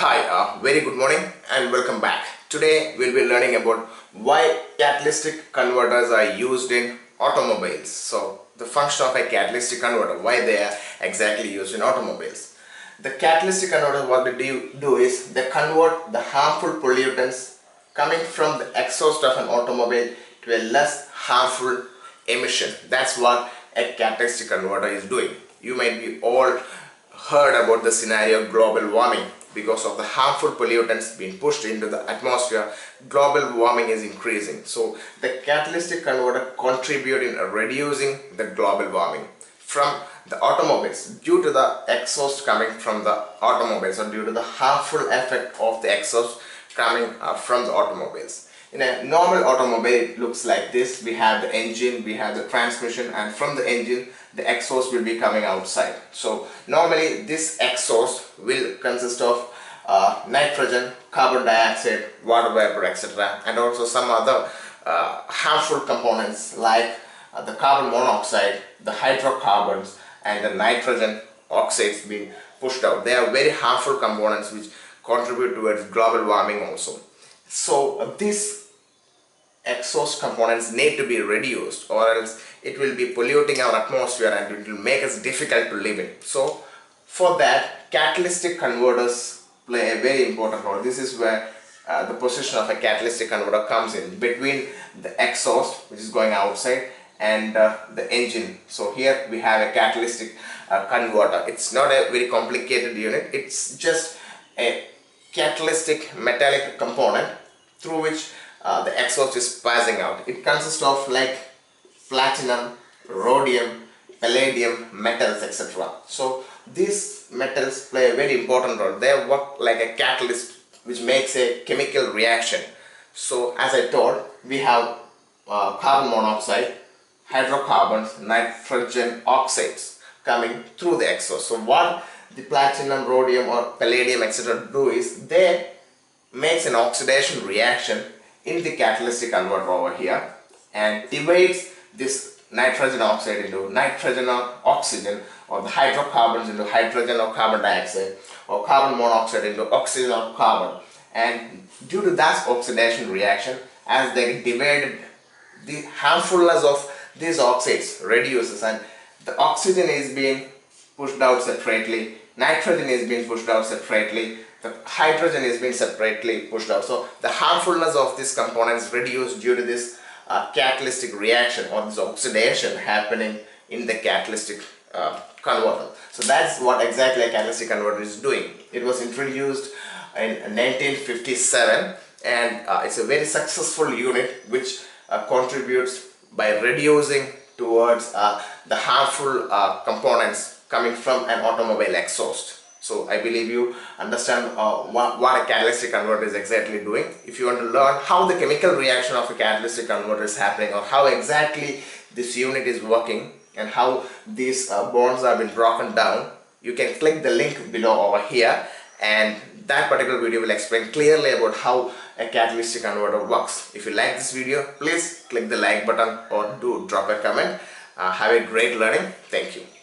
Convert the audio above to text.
Hi, uh, very good morning and welcome back. Today we'll be learning about why catalytic converters are used in automobiles. So the function of a catalytic converter, why they are exactly used in automobiles. The catalytic converter what they do, do is they convert the harmful pollutants coming from the exhaust of an automobile to a less harmful emission. That's what a catalytic converter is doing. You might be all heard about the scenario of global warming because of the harmful pollutants being pushed into the atmosphere global warming is increasing. So the catalytic converter contribute in reducing the global warming from the automobiles due to the exhaust coming from the automobiles or due to the harmful effect of the exhaust coming uh, from the automobiles. In a normal automobile it looks like this. We have the engine we have the transmission and from the engine the exhaust will be coming outside. So normally this exhaust will consist of uh, nitrogen carbon dioxide water vapor etc and also some other uh, harmful components like uh, the carbon monoxide the hydrocarbons and the nitrogen oxides being pushed out. They are very harmful components which contribute towards global warming also so uh, these exhaust components need to be reduced or else it will be polluting our atmosphere and it will make us difficult to live in. So for that catalytic converters play a very important role. This is where uh, the position of a catalytic converter comes in between the exhaust which is going outside and uh, the engine. So here we have a catalytic uh, converter. It's not a very complicated unit. It's just a catalytic metallic component through which uh, the exhaust is passing out. It consists of like platinum, rhodium, palladium, metals etc. So these metals play a very important role. They work like a catalyst which makes a chemical reaction. So as I told, we have uh, carbon monoxide, hydrocarbons, nitrogen oxides coming through the exhaust. So what the platinum, rhodium or palladium etc. do is they makes an oxidation reaction in the catalytic converter over here and divides this nitrogen oxide into nitrogen or oxygen or the hydrocarbons into hydrogen or carbon dioxide or carbon monoxide into oxygen or carbon and due to that oxidation reaction as they divide the harmfulness of these oxides reduces and the oxygen is being pushed out separately. Nitrogen is being pushed out separately. The hydrogen is being separately pushed out. So the harmfulness of these components is reduced due to this uh, catalytic reaction or this oxidation happening in the catalytic uh, converter. So that's what exactly a catalytic converter is doing. It was introduced in 1957 and uh, it's a very successful unit which uh, contributes by reducing towards uh, the harmful uh, components coming from an automobile exhaust so I believe you understand uh, what, what, a catalytic converter is exactly doing. If you want to learn how the chemical reaction of a catalytic converter is happening or how exactly this unit is working and how these bonds have been broken down, you can click the link below over here and that particular video will explain clearly about how a catalytic converter works. If you like this video, please click the like button or do drop a comment. Uh, have a great learning. Thank you.